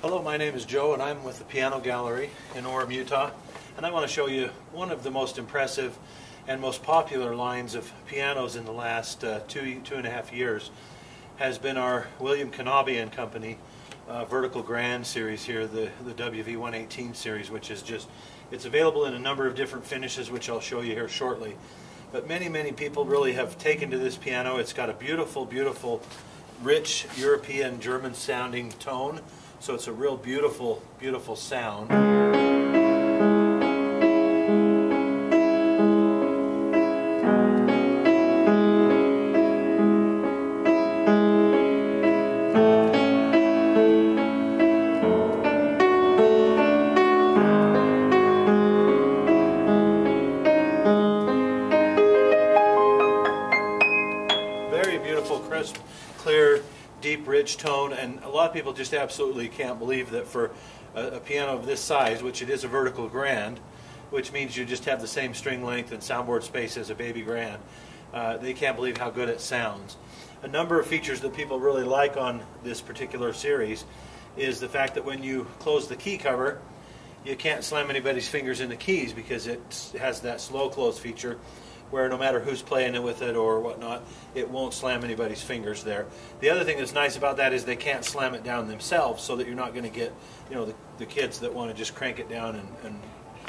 Hello, my name is Joe and I'm with the Piano Gallery in Orem, Utah. And I want to show you one of the most impressive and most popular lines of pianos in the last uh, two, two and a half years has been our William Knabe and Company uh, Vertical Grand series here, the, the WV118 series, which is just, it's available in a number of different finishes, which I'll show you here shortly. But many, many people really have taken to this piano. It's got a beautiful, beautiful, rich European German sounding tone. So it's a real beautiful, beautiful sound. Very beautiful, crisp, clear, deep, rich tone, and a lot of people just absolutely can't believe that for a, a, piano of this size, which it is a vertical grand, which means you just have the same string length and soundboard space as a baby grand, uh, they can't believe how good it sounds. A number of features that people really like on this particular series is the fact that when you close the key cover, you can't slam anybody's fingers in the keys because it has that slow close feature where no matter who's playing it with it or whatnot, it won't slam anybody's fingers there. The other thing that's nice about that is they can't slam it down themselves, so that you're not going to get, you know, the, the kids that want to just crank it down and, and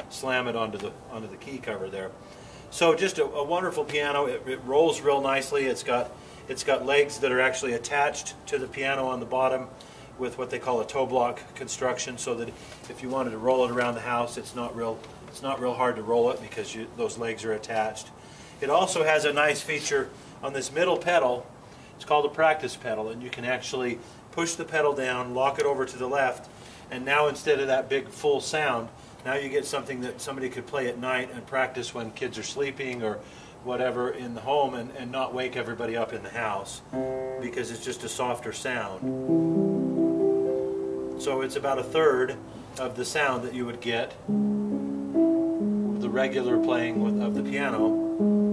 slam it onto the onto the key cover there. So just a, a wonderful piano. It, it rolls real nicely. It's got it's got legs that are actually attached to the piano on the bottom with what they call a toe block construction so that if you wanted to roll it around the house it's not real it's not real hard to roll it because you, those legs are attached. It also has a nice feature on this middle pedal. It's called a practice pedal, and you can actually push the pedal down, lock it over to the left, and now instead of that big full sound, now you get something that somebody could play at night and practice when kids are sleeping or whatever in the home and, and not wake everybody up in the house because it's just a softer sound. So it's about a third of the sound that you would get the regular playing with, of the piano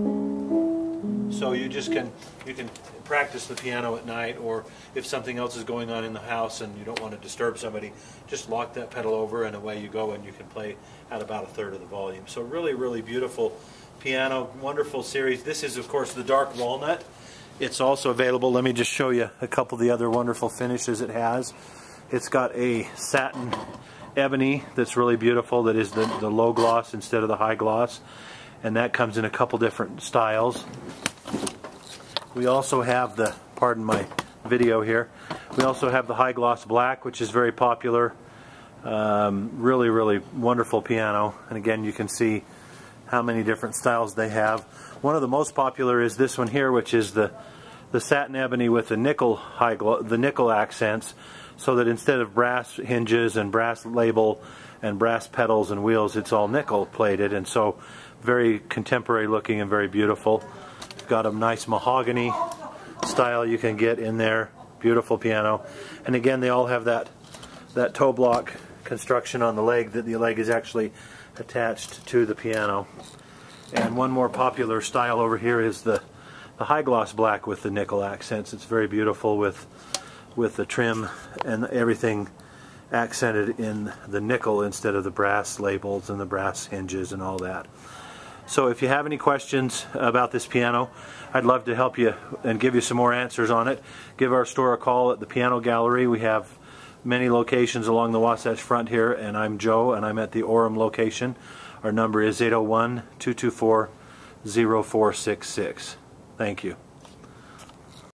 so you just can you can practice the piano at night, or if something else is going on in the house and you don't want to disturb somebody, just lock that pedal over and away you go, and you can play at about a third of the volume. So really, really beautiful piano, wonderful series. This is of course the dark walnut. It's also available. Let me just show you a couple of the other wonderful finishes it has. It's got a satin ebony that's really beautiful that is the, the low gloss instead of the high gloss and that comes in a couple different styles we also have the, pardon my video here, we also have the high gloss black, which is very popular. Um, really, really wonderful piano. And again, you can see how many different styles they have. One of the most popular is this one here, which is the the satin ebony with the nickel high the nickel accents, so that instead of brass hinges and brass label and brass pedals and wheels, it's all nickel plated, and so very contemporary looking and very beautiful. Got a nice mahogany style you can get in there. Beautiful piano. And again, they all have that, that toe block construction on the leg that the leg is actually attached to the piano. And one more popular style over here is the, the high gloss black with the nickel accents. It's very beautiful with, with the trim and everything accented in the nickel instead of the brass labels and the brass hinges and all that. So if you have any questions about this piano, I'd love to help you and give you some more answers on it. Give our store a call at the Piano Gallery. We have many locations along the Wasatch Front here, and I'm Joe, and I'm at the Orem location. Our number is 801 224 0466. Thank you.